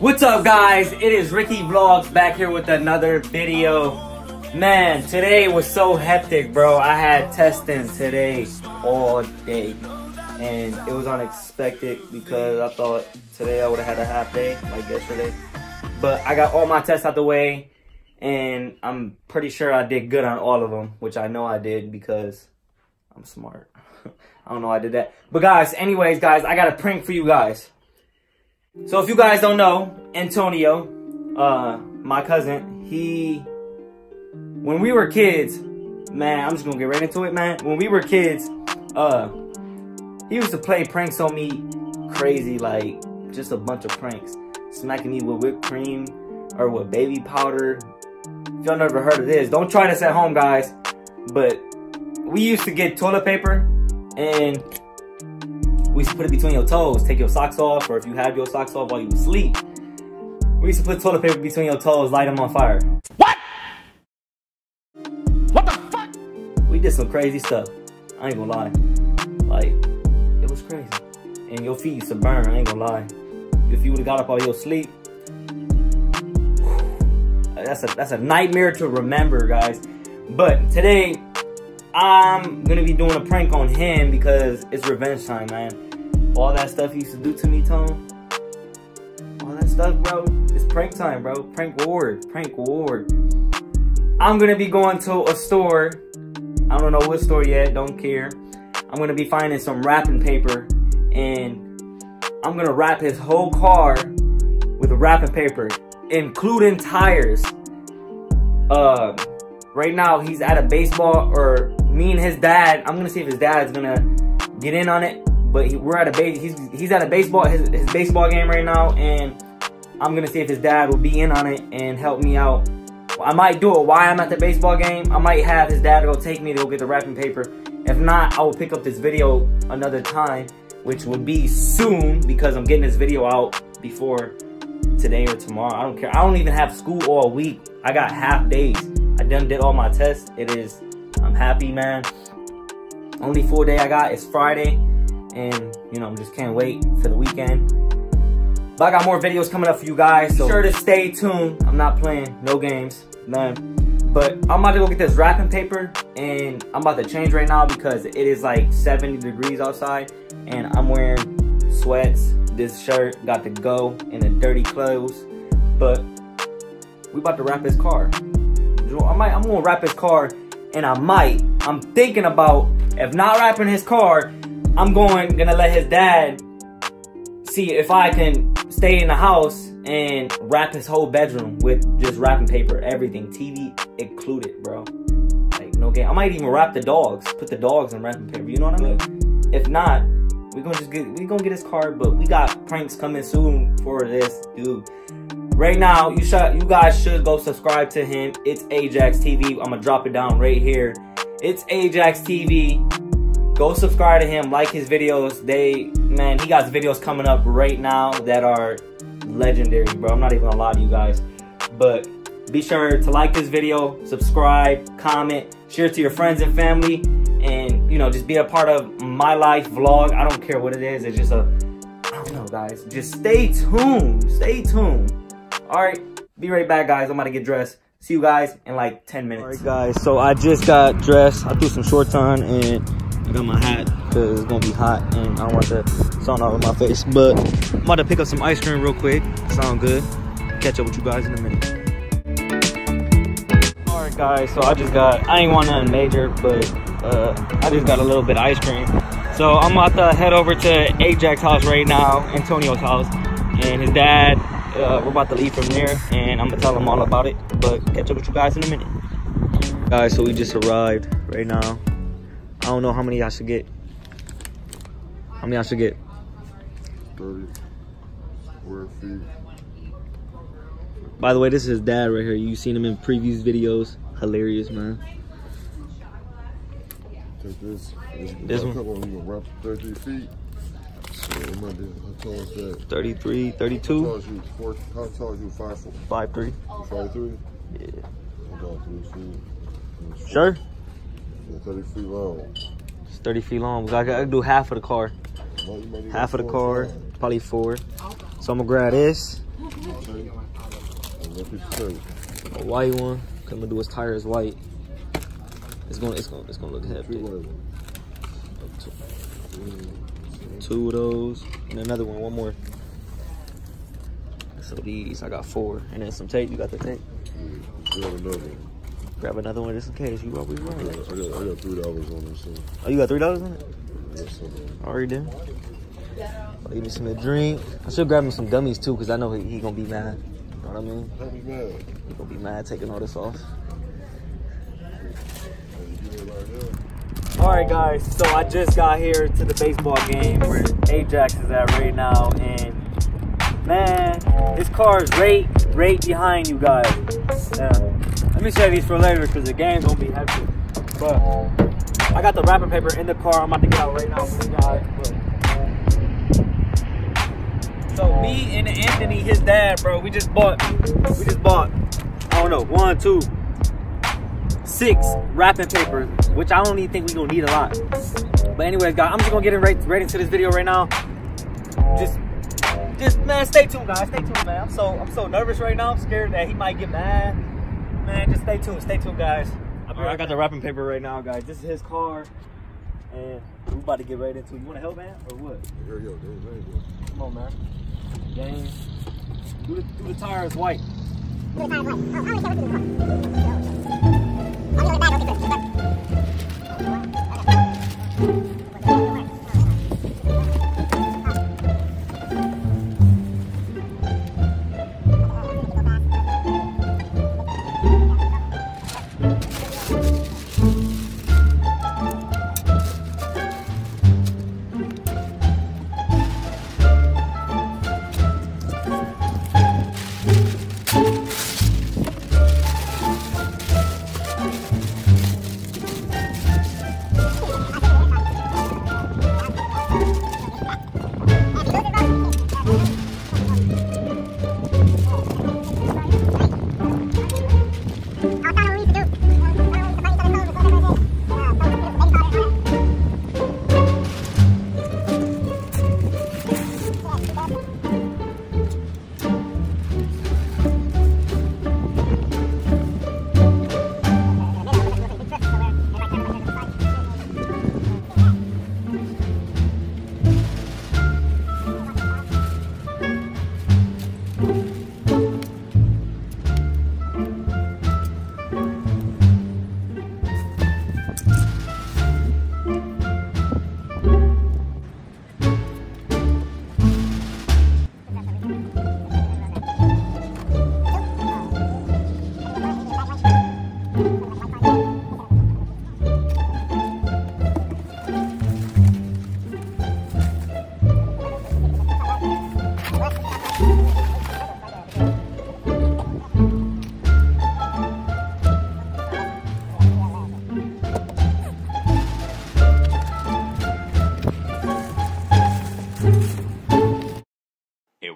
What's up guys? It is Ricky Vlogs back here with another video. Man, today was so hectic bro. I had testing today all day. And it was unexpected because I thought today I would have had a half day like yesterday. But I got all my tests out the way and I'm pretty sure I did good on all of them, which I know I did because I'm smart. I don't know why I did that. But guys, anyways, guys, I got a prank for you guys. So if you guys don't know, Antonio, uh, my cousin, he, when we were kids, man, I'm just gonna get right into it, man. When we were kids, uh, he used to play pranks on me crazy, like, just a bunch of pranks. Smacking me with whipped cream or with baby powder. If y'all never heard of this, don't try this at home, guys. But we used to get toilet paper and we used to put it between your toes, take your socks off, or if you had your socks off while you sleep. We used to put toilet paper between your toes, light them on fire. What? What the fuck? We did some crazy stuff. I ain't gonna lie. Like, it was crazy. And your feet used to burn, I ain't gonna lie. If you would've got up while you was asleep, that's a that's a nightmare to remember, guys. But today, I'm gonna be doing a prank on him because it's revenge time, man. All that stuff he used to do to me, Tone. All that stuff, bro. It's prank time, bro. Prank ward. Prank ward. I'm gonna be going to a store. I don't know what store yet, don't care. I'm gonna be finding some wrapping paper and I'm gonna wrap his whole car with wrapping paper, including tires. Uh, right now he's at a baseball or me and his dad. I'm gonna see if his dad's gonna get in on it. But he, we're at a base. He's he's at a baseball his, his baseball game right now, and I'm gonna see if his dad will be in on it and help me out. I might do it while I'm at the baseball game. I might have his dad go take me to go get the wrapping paper. If not, I will pick up this video another time, which will be soon because I'm getting this video out before today or tomorrow. I don't care. I don't even have school all week. I got half days. I done did all my tests. It is, I'm happy, man. Only full day I got is Friday. And, you know, I'm just can't wait for the weekend. But I got more videos coming up for you guys. So be sure to stay tuned. I'm not playing. No games. None. But I'm about to go get this wrapping paper. And I'm about to change right now because it is like 70 degrees outside. And I'm wearing sweats. This shirt got to go in the dirty clothes. But we about to wrap his car. I might, I'm gonna wrap his car and I might, I'm thinking about, if not wrapping his car, I'm going, gonna let his dad see if I can stay in the house and wrap his whole bedroom with just wrapping paper, everything, TV included, bro. Like, no game. I might even wrap the dogs, put the dogs in wrapping paper, you know what I mean? If not, we're gonna just get, we gonna get his car, but we got pranks coming soon for this dude. Right now, you should, you guys should go subscribe to him. It's Ajax TV. I'm gonna drop it down right here. It's Ajax TV. Go subscribe to him, like his videos. They, man, he got videos coming up right now that are legendary, bro. I'm not even gonna lie to you guys. But be sure to like this video, subscribe, comment, share it to your friends and family, and, you know, just be a part of my life vlog. I don't care what it is. It's just a, I don't know, guys. Just stay tuned. Stay tuned. All right, be right back, guys. I'm about to get dressed. See you guys in like 10 minutes. All right, guys. So I just got dressed. I threw some shorts on and Got my hat because it's to be hot and I don't want the sun all my face. But I'm about to pick up some ice cream real quick. Sound good. Catch up with you guys in a minute. All right, guys. So I just got, I ain't want nothing major, but uh, I just got a little bit of ice cream. So I'm about to head over to Ajax house right now, Antonio's house. And his dad uh, we're about to leave from there and I'm gonna tell them all about it. But catch up with you guys in a minute. Guys, so we just arrived right now. I don't know how many I should get. How many I should get? 30 square feet. By the way, this is his dad right here. You've seen him in previous videos. Hilarious, man. Take this. This one? couple of them, wrap 33 feet. So it might be, how tall is that? 33, How 32, tall is you? Four, how tall is you? Five, four, 5'3". five, three? Yeah. Three feet. Sure? Yeah, 30 feet long. It's 30 feet long. I gotta do half of the car. Well, you might need Half of the car, sides. probably four. So I'm gonna grab this, Okay. And that piece of tape. a white one. I'm gonna do his tires white. It's gonna, it's gonna, it's gonna look hefty. Two of those, and another one, one more. So these, I got four, and then some tape. You got the tape. Yeah, grab another one. Grab another one just in case. You always I got. I got, I got three dollars on this. So Oh, you got three dollars on it? that's something. Already did. Oh, give me some to drink. I should grab him some gummies too, cause I know he, he gonna be mad. You know what I mean? Don't be mad. He gonna be mad taking all this off. Hey, you get it right here. All right, guys. So I just got here to the baseball game where Ajax is at right now, and man, his car is right, right behind you guys. Yeah. Let me save these for later because the game's gonna be hefty. But I got the wrapping paper in the car. I'm about to get out right now. But. So me and Anthony, his dad, bro, we just bought, we just bought, I don't know, one, two, six wrapping paper, which I don't even think we're gonna need a lot. But anyways, guys, I'm just gonna get in right, right into this video right now. Just, just man, stay tuned, guys. Stay tuned, man. I'm so, I'm so nervous right now. I'm scared that he might get mad. Man, just stay tuned. Stay tuned, guys. All right, I got the wrapping paper right now, guys. This is his car, and we're about to get right into it. You want to help, man, or what? Here you go. There, there you go. Come on, man. Game. Do the, do the tires white. It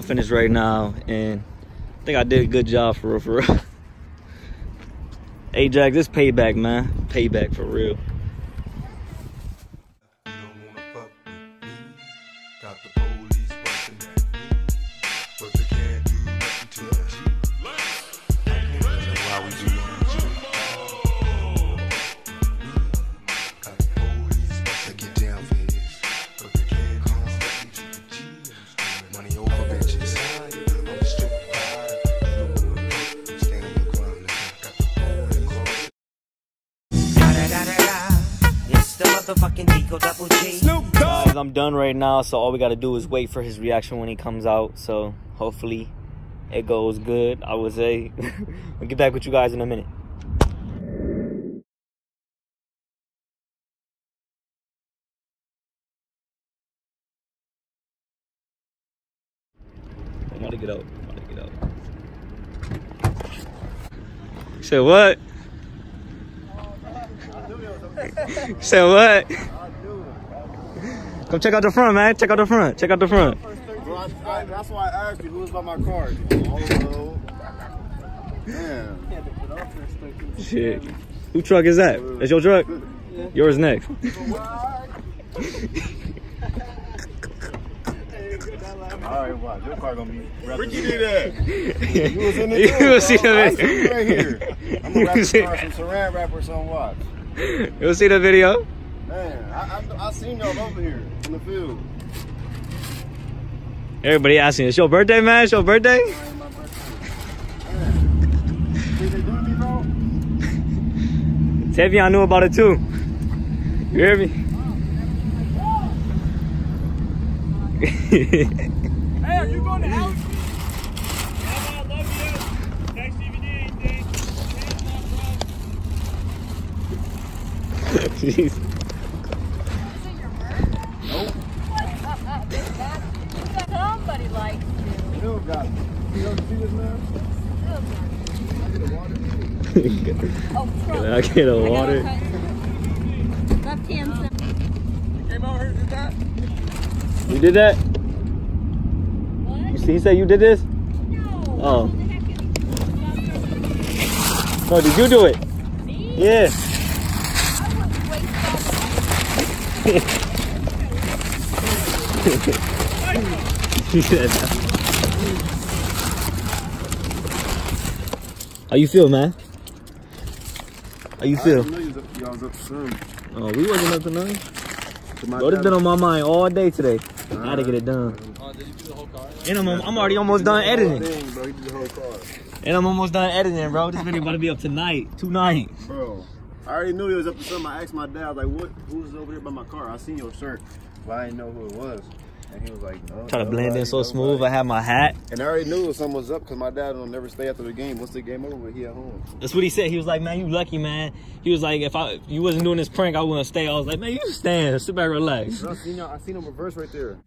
I'm finished right now, and I think I did a good job for real, for real. Ajax, this payback, man. Payback for real. Got the I'm done right now, so all we gotta do is wait for his reaction when he comes out. So hopefully it goes good. I would say. we'll get back with you guys in a minute. I'm to get out. I'm to get out. Say what? Say what? Come check out the front, man. Check out the front. Check out the front. Bro, I, I, that's why I asked you who was by my car. Oh, damn. Shit. Who truck is that? That's your truck? Yours next. All right, watch. Your car gonna be. Ricky did that. You was in the You video, will see bro. I the see right here. I'm gonna wrap the car some saran wrap or some watch. You'll see the video. Man, I, I, I seen y'all over here in the field. Everybody asking, it's your birthday, man? It's your birthday? Man, my birthday. Man. See they do me, bro? Tavion knew about it too. You hear me? Hey, are you going to Alex? I love you. Text me you anything. Jeez. Somebody likes you. Bill got me. You know, see this man? I get a water. Left hand. Came over here, did that? You did that? You What? see, he said you did this? No. Oh. The No, did you do it? Me? Yeah. How you feel, man? How you I feel? you was up, y'all was up soon. Oh, we wasn't up to nothing. To my Bro, this been on my mind all day today. I had to get it done. Oh, did you do the whole car? And I'm, I'm already almost done editing. Thing, bro. He did the whole car. And I'm almost done editing, bro. This video about to be up tonight, tonight. Bro, I already knew he was up to something. I asked my dad, like, what? Who's over there by my car? I seen your shirt, but I didn't know who it was. And he was like, no. Trying to blend in so nobody. smooth. I had my hat. And I already knew something was up because my dad don't never stay after the game. Once the game over, he at home. That's what he said. He was like, "Man, you lucky, man." He was like, "If I if you wasn't doing this prank, I wouldn't stay." I was like, "Man, you stand, sit back, relax." I seen, I seen him reverse right there.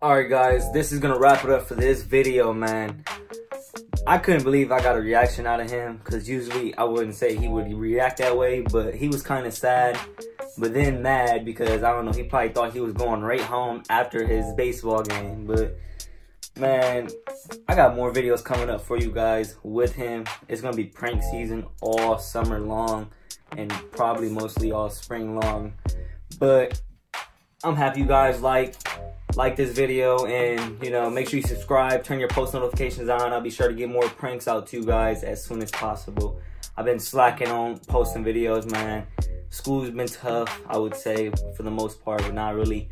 All right, guys, this is gonna wrap it up for this video, man. I couldn't believe I got a reaction out of him because usually I wouldn't say he would react that way, but he was kind of sad, but then mad because I don't know. He probably thought he was going right home after his baseball game, but man, I got more videos coming up for you guys with him. It's gonna be prank season all summer long and probably mostly all spring long, but I'm happy you guys like like this video and you know make sure you subscribe turn your post notifications on i'll be sure to get more pranks out to you guys as soon as possible i've been slacking on posting videos man school's been tough i would say for the most part but not really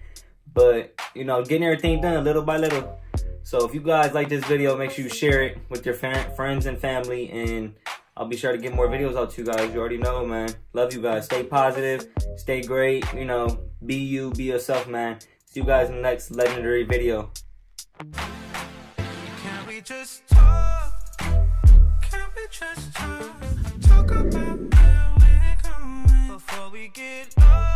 but you know getting everything done little by little so if you guys like this video make sure you share it with your friends and family and I'll be sure to get more videos out to you guys. You already know, man. Love you guys. Stay positive. Stay great. You know, be you, be yourself, man. See you guys in the next legendary video. Can we just talk? Can we just talk? Talk about we get up.